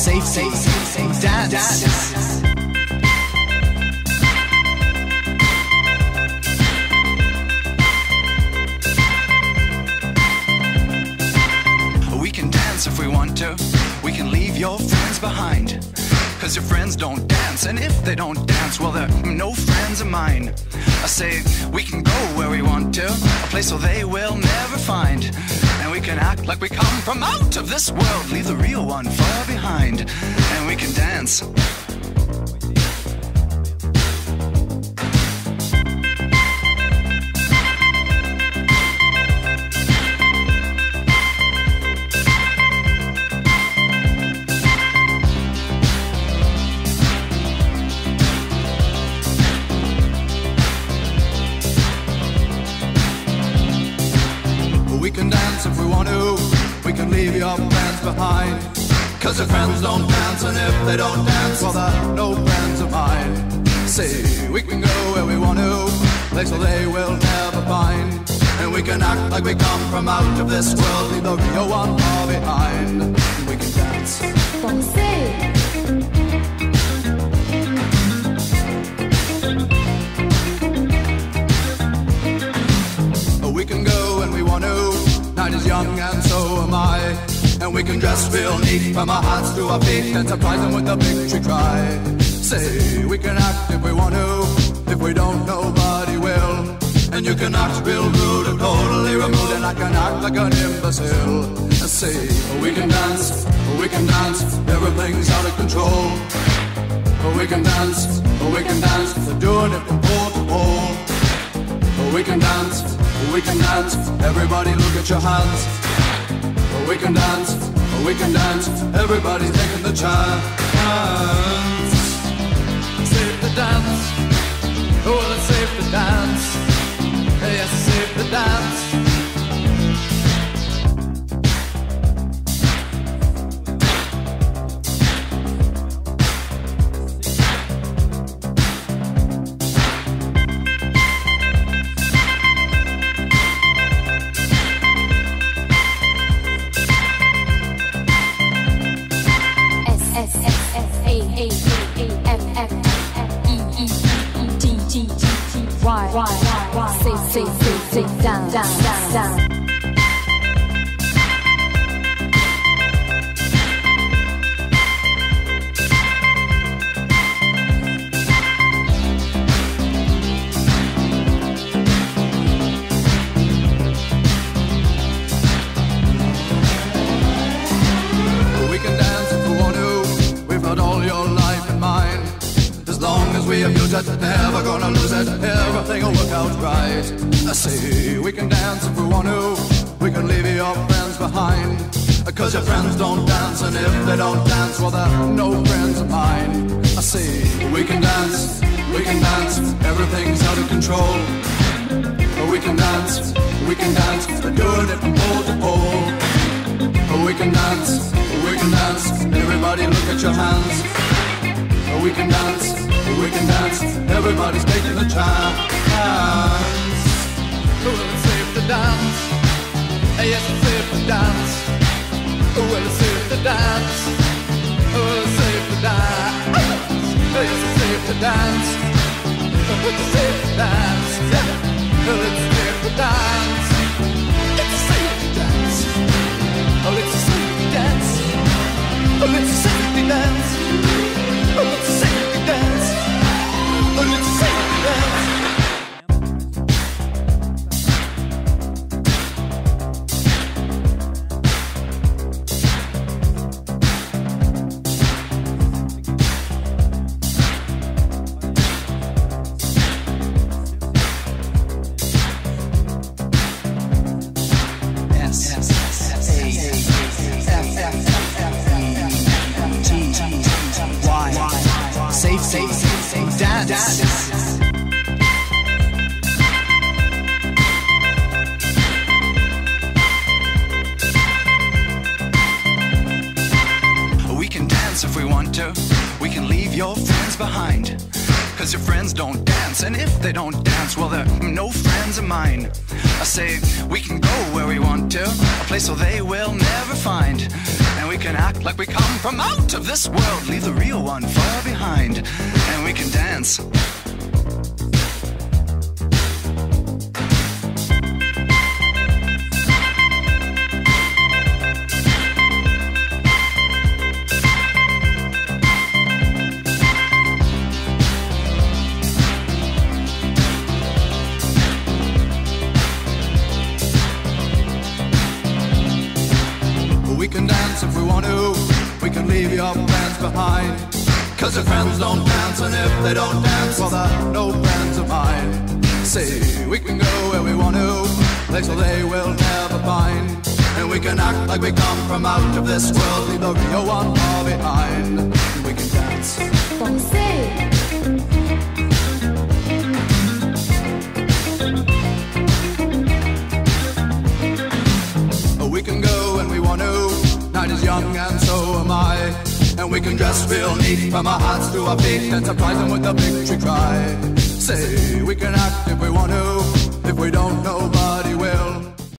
safety, dance. We can dance if we want to. We can leave your friends behind. Cause your friends don't dance, and if they don't dance, well, they're no friends of mine. I say, we can go where we want to, a place where they will never find. We can act like we come from out of this world, leave the real one far behind. And we can dance. Can dance if we want to. We can leave your friends behind. Cause your friends don't dance, and if they don't dance, well, they're no friends of mine. See, we can go where we want to, place where they will never find. And we can act like we come from out of this world, leave the real one far behind. Young and so am I. And we can dress real neat from our hearts to our feet and surprise them with a victory cry. Say we can act if we want to. If we don't, nobody will. And you can act real rude and totally removed, and I can act like an imbecile. And say we can dance, we can dance. Everything's out of control. We can dance, we can dance. They're doing it we can dance. Everybody look at your hands. We can dance, we can dance. Everybody's taking the chance. Why? Say, say, say, say down, down, down. It, never gonna lose it. Everything will work out right. I say we can dance if we want to. We can leave your friends behind. Cause your friends don't dance, and if they don't dance, well, they're no friends of mine. I say we can dance, we can dance. Everything's out of control. We can dance, we can dance. They're doing it from pole to pole. We can dance, we can dance. Everybody look at your hands. We can dance, we can dance. Everybody's taking the chance. Well, it's safe to dance. Yes, it's safe to dance. Well, it's safe to dance. Well, it's safe to dance. Yes, it's safe to dance. Well, it's safe to dance. Yeah. Well, it's safe to dance. We can dance if we want to. We can leave your friends behind. Cause your friends don't dance, and if they don't dance, well, they're no friends of mine. I say we can go where we want to, a place where they will never find. Can act like we come from out of this world, leave the real one far behind. And we can dance. Leave your friends behind. Cause your friends don't dance, and if they don't dance, well, they're no friends of mine. Say, we can go where we want to, places they will never find. And we can act like we come from out of this world, leave the real one far behind. And we can dance. Danser. We can go and we want to. Night is young and so. We can dress real neat from our hearts to our feet and surprise them with a victory cry. Say, we can act if we want to. If we don't know